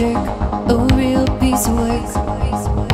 a real piece of work.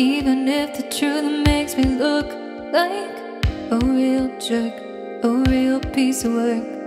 Even if the truth makes me look like a real jerk, a real piece of work.